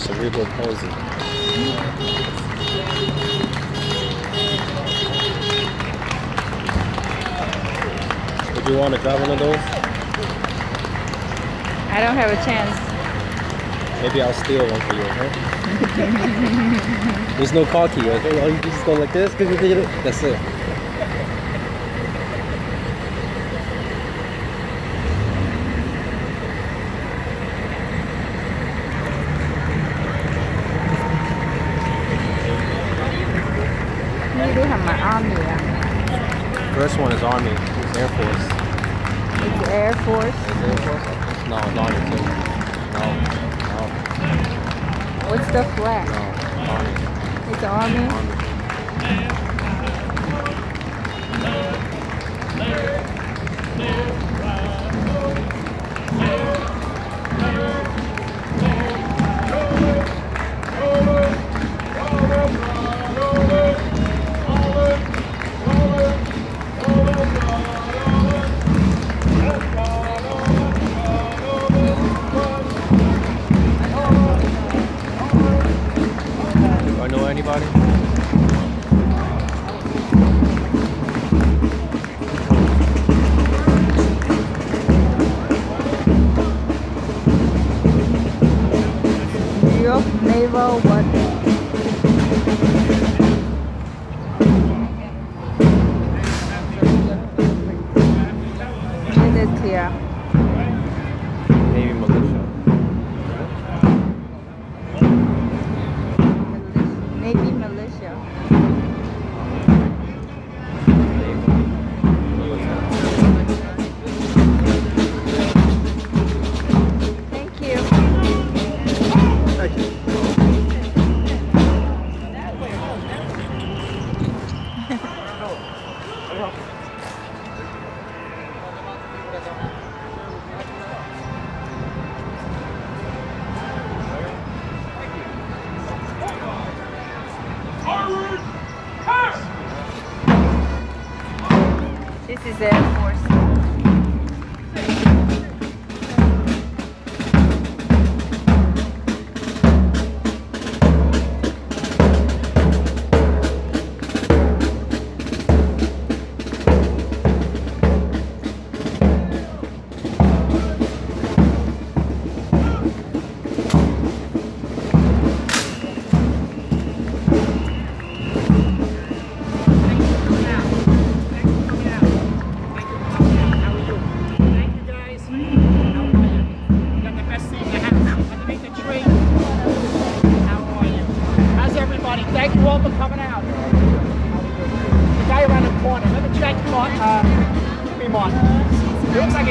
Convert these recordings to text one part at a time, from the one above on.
cerebral palsy. Would you want to drive one of those? I don't have a chance. Maybe I'll steal one for you, okay? There's no car key, okay? All you just go like this, that's it. Maybe have my army. ah. First one is Army, it's Air Force. It's Air Force. Is it Air Force? No, it's Army too. No, no, What's the flag? no, Army, It's Army. Army. Naval what? This is Air Force.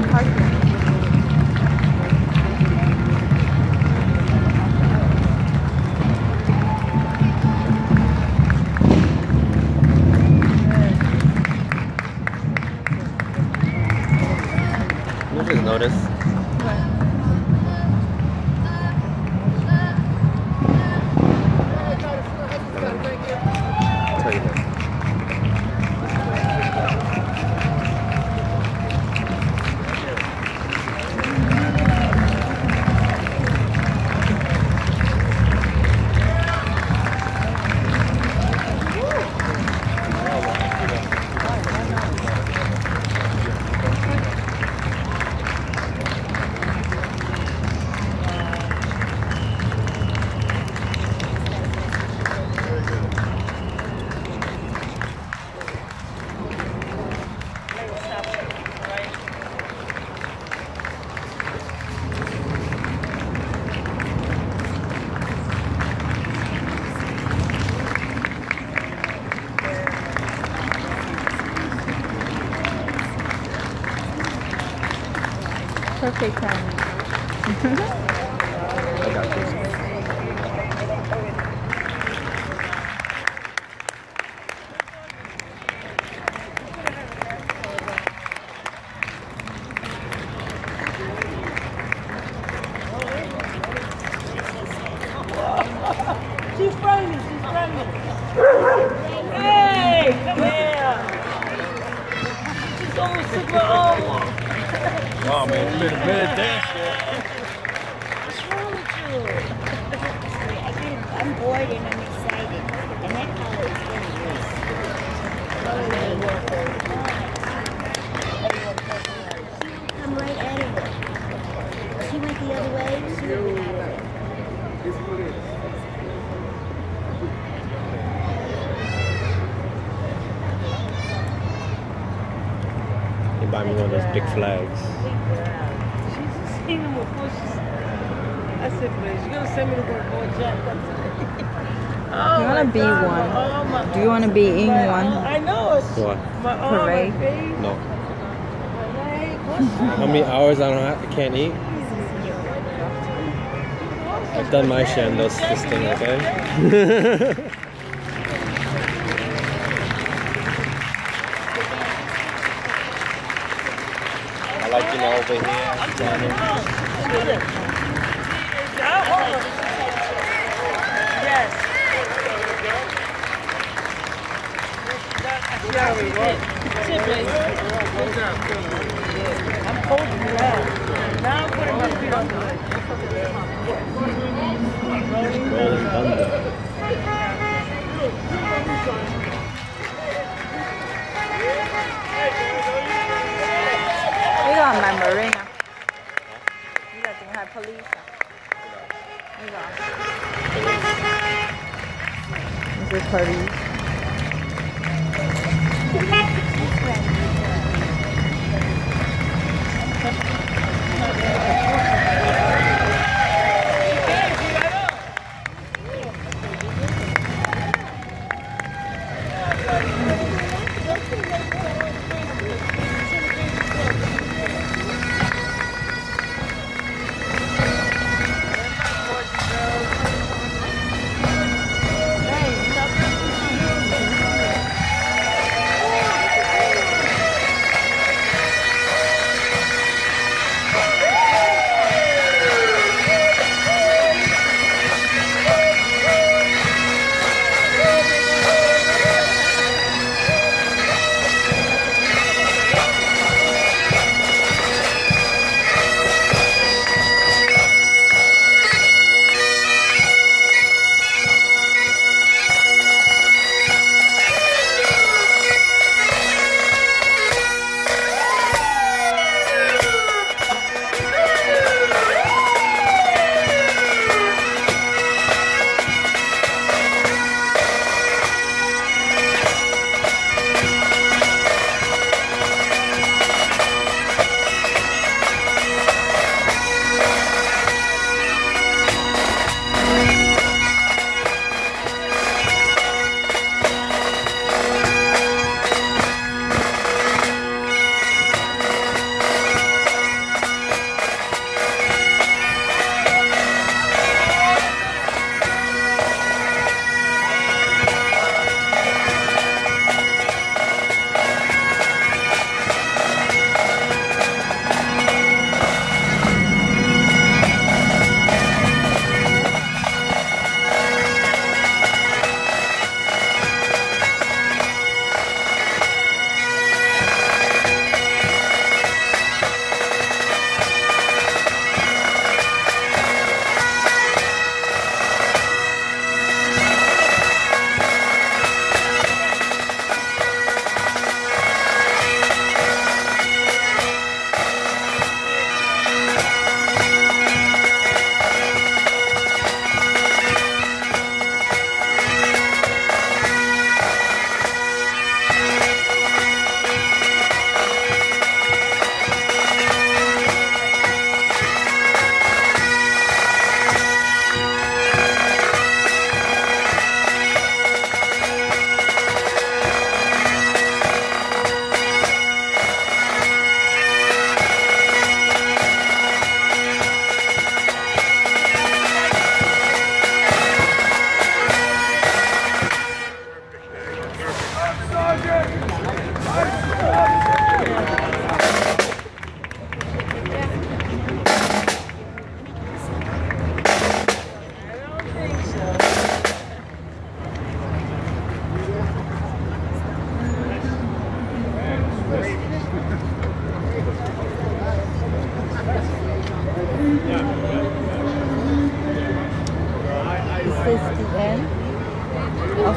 ballpark Perfect timing. I got this. Been a minute dance. What's wrong with you? I'm bored and I'm excited. And that color is very nice. Come right of it. She went the other way, she would be out of it. You buy me one of those big flags. She's just seen them before she's. I said, man, she's gonna send me to work all jacked up. Oh, You wanna be God, one? my arm, my Do you want to be in my one? I know. It's What? My arm, Parade? my face, No. my leg. How many hours I don't have, I can't eat? I've done my share in this, this thing, okay? over here. Yes. Yeah, we Sit, baby. I'm holding you out. Now I'm putting my feet on the leg. Rolling thunder. Marina. You got to have police. You got. This is police.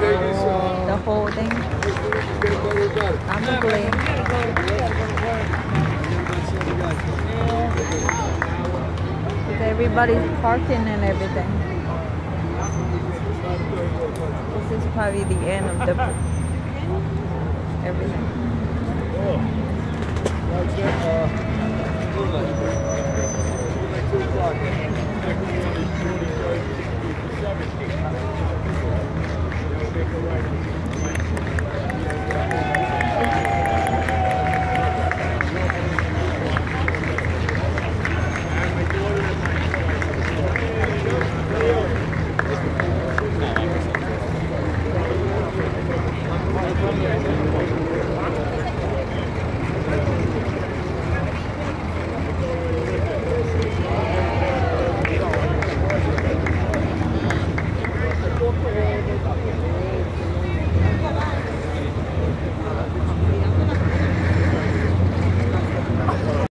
The whole thing? Probably. Because everybody's parking and everything. This is probably the end of the everything. Oh. Thank you.